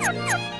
Ha ha ha!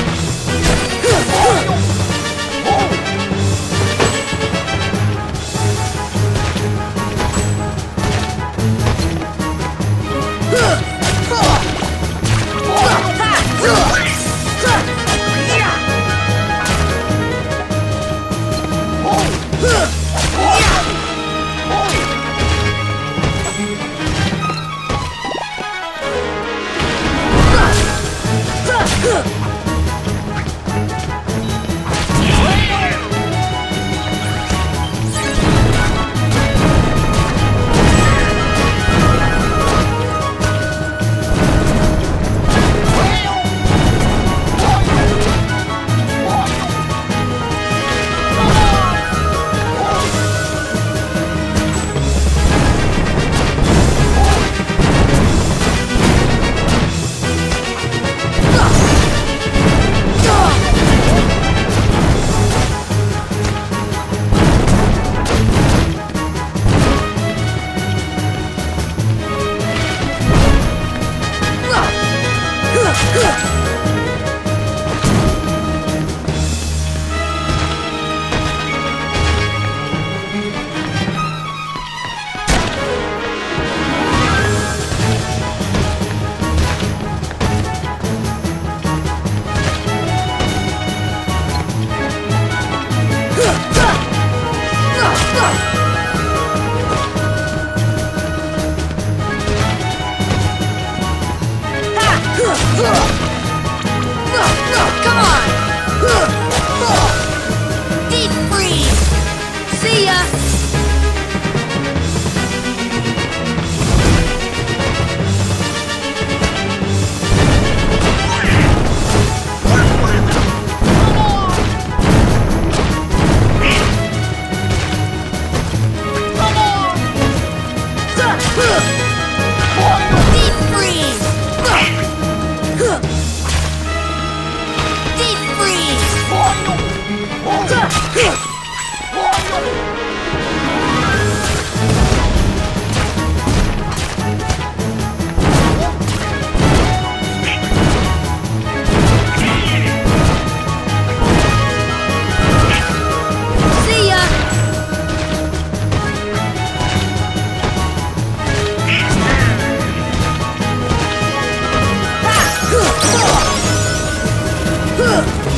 Huh!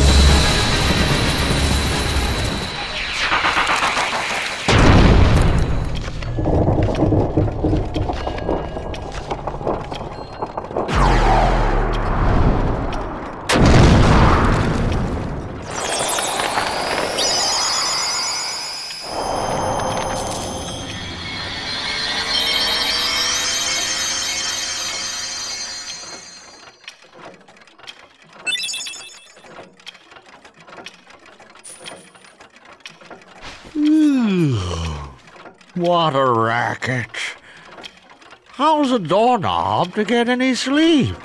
What a racket. How's a doorknob to get any sleep?